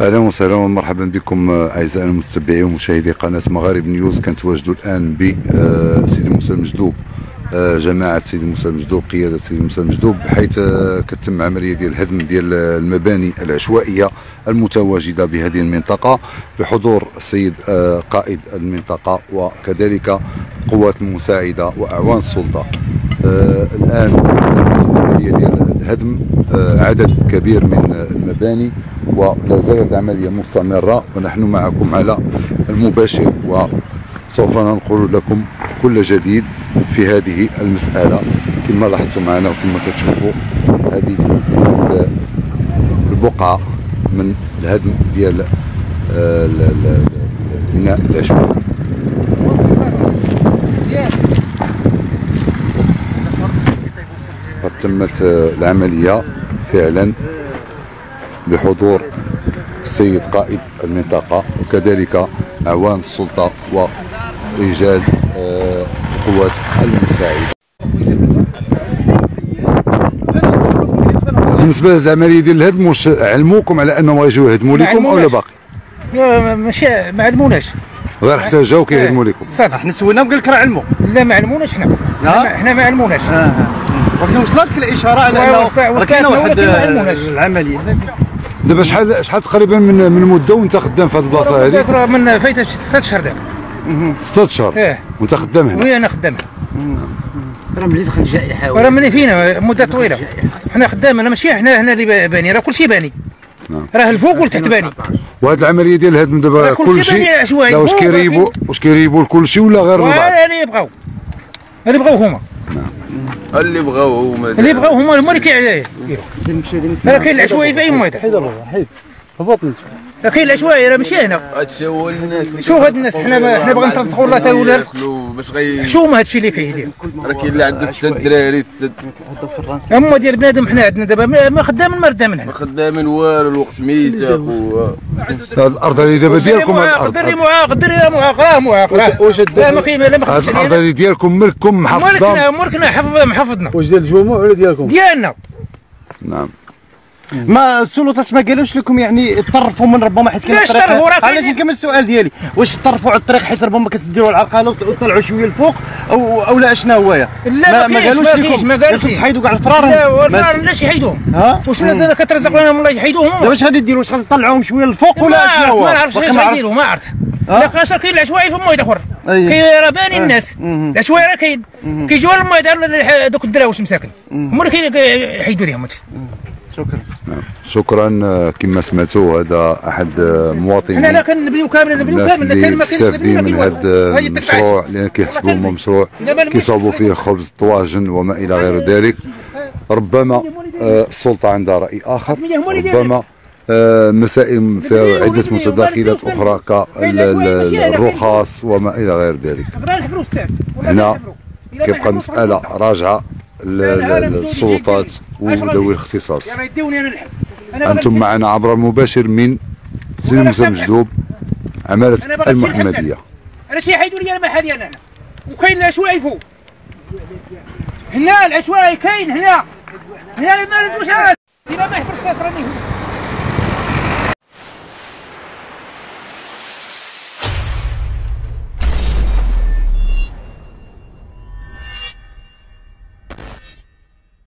أهلا وسهلا ومرحبا بكم اعزائنا المتابعين ومشاهدي قناة مغارب نيوز. كنتواجدوا الآن بسيدي موسى المجدوب آه، جماعة سيدي موسى المجدوب قيادة سيدي موسى المجدوب حيث آه، كتم عملية ديال الهدم ديال المباني العشوائية المتواجدة بهذه المنطقة بحضور السيد آه، قائد المنطقة وكذلك قوات المساعده وأعوان السلطة. الآن عملية ديال الهدم عدد كبير من المباني. ولا زالت العملية مستمرة ونحن معكم على المباشر وسوف ننقل لكم كل جديد في هذه المسألة. كما لاحظتم معنا وكما كتشوفوا هذه البقعة من الهدم ديال آه، البناء العشوائي قد تمت آه، العملية فعلا. بحضور السيد قائد المنطقة وكذلك أعوان السلطة ورجال القوات المساعدة. بالنسبة للعمليه ديال الهدم واش علموكم على انهم غيجيو يهدموا لكم أو لا باقي؟ ماشي ما علموناش. غير حتى جاو كيهدموا لكم. صافي. حنا سولناهم قال لك راه علموا. لا ما علموناش حنا حنا ما علموناش. آه, آه. ولكن وصلتك الإشارة على أنه كاينة واحد العملية. دابا شحال شحال تقريبا من من مدة وانت خدام في هذه البلاصة هذه؟ من فايتة ست اشهر دابا. ست اشهر إيه. وانت خدام هنا. وي أنا خدام. راه ملي دخل الجائحه راه ملي فينا مدة طويلة. حنا خدام أنا ماشي حنا هنا اللي باني. راه كلشي باني. نعم. راه الفوق والتحت باني. وهذه العملية ديال الهدم دابا كلشي لا واش كيريبوا واش كيريبوا الكلشي ولا غير البعض؟ اللي يبغاو. اللي بغاو هما. اللي بغاو هما اللي بغاو هما هما اللي كيعيروا راه كاين العشوائي في اي مويطه حيد حيد. هبط انت كاين العشوائي راه ماشي هنا هادشي هو الناس شوف هاد الناس حنا حنا باغيين نترزقوا الله تا ولا رزق باش غي حشومه هادشي اللي فيه ديال راه كاين اللي عنده ست الدراري ست أما ديال بنادم حنا عندنا دابا ما خدامين ما ردامين ما خدامين والو الوقت ميت أخو. الأرض هذه دابا ديالكم الأرض. دري معاق دري معاق راه معاق واش لا ما كاين لا ما خدش الأرض هذه ديالكم ملككم محفظه ملكنا ملكنا حفظ محفظنا واش ديال الجموع ولا ديالكم؟ ديالنا. نعم. ما السلطات ما قالوش لكم يعني طرفوا من ربما حيت كاين الطريق علاش نكمل السؤال ديالي. واش طرفوا على الطريق حيت ربما كتديروا العرقله وطلعوا شوية الفوق أو أو لا اشنا هو لا ما, قالوش لكم. ما قالوش تحيدوا كاع الفرار. لا الفرار لاش يحيدوهم. واش الناس كترزق لهم الله يحيدوهم. دابا واش غادي ديروا؟ واش غنطلعوهم شوية الفوق ولا اشنا هو؟ ما نعرفش اش غيديروا ما عرفت. لا كاين العشوائي في المويد آخر. كاين راه باني الناس. العشوائي راه كاين كيجيو المويد دوك الدراوش مساكن. هما اللي كيحيدوا لهم شكرا. نعم. شكرا آه، كما سمعتوا هذا أحد آه، المواطنين حنا كنبنيو كامل نبنيو كامل اللي مستافدين من هذا المشروع لأن كيحسبوا مشروع كيصاوبوا فيه خبز الطواجن وما إلى غير ذلك. ربما آه، السلطة عندها رأي آخر. ربما مسائل في عدة متداخلات أخرى كالرخص وما إلى غير ذلك. هنا كيبقى المساله راجعة. للسلطات وذوي الاختصاص. أنتم معنا عبر المباشر من سيدي موسى مجدوب عمالة المحمدية. أنا شي حيدوا لي المحل ديالنا هنا وكاين العشوائي فوق. هنا العشوائي كاين هنا. هنا ما ندوش ما يحفر الساس راني